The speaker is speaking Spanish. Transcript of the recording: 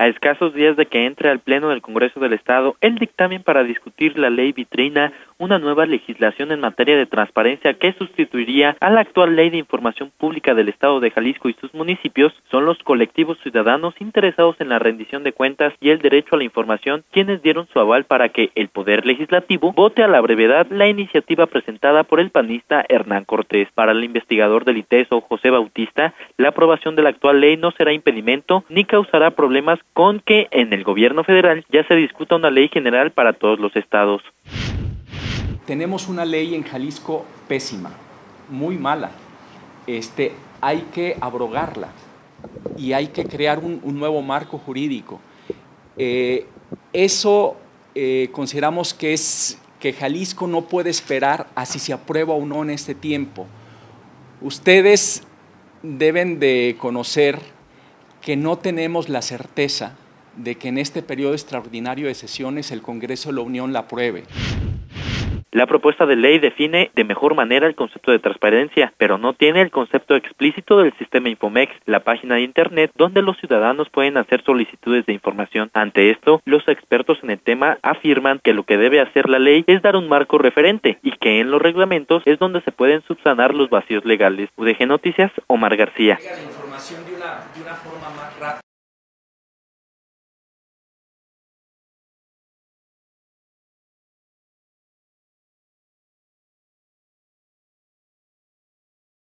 A escasos días de que entre al Pleno del Congreso del Estado el dictamen para discutir la ley vitrina, una nueva legislación en materia de transparencia que sustituiría a la actual ley de información pública del Estado de Jalisco y sus municipios, son los colectivos ciudadanos interesados en la rendición de cuentas y el derecho a la información quienes dieron su aval para que el Poder Legislativo vote a la brevedad la iniciativa presentada por el panista Hernán Cortés. Para el investigador del ITESO, José Bautista, la aprobación de la actual ley no será impedimento ni causará problemas con que en el gobierno federal ya se discuta una ley general para todos los estados. Tenemos una ley en Jalisco pésima, muy mala. Este, hay que abrogarla y hay que crear un, nuevo marco jurídico. Eh, eso eh, consideramos que es que Jalisco no puede esperar a si se aprueba o no en este tiempo. Ustedes deben de conocer que no tenemos la certeza de que en este periodo extraordinario de sesiones el Congreso de la Unión la apruebe. La propuesta de ley define de mejor manera el concepto de transparencia, pero no tiene el concepto explícito del sistema Infomex, la página de Internet donde los ciudadanos pueden hacer solicitudes de información. Ante esto, los expertos en el tema afirman que lo que debe hacer la ley es dar un marco referente y que en los reglamentos es donde se pueden subsanar los vacíos legales. UDG Noticias, Omar García de una, de una forma más rápida.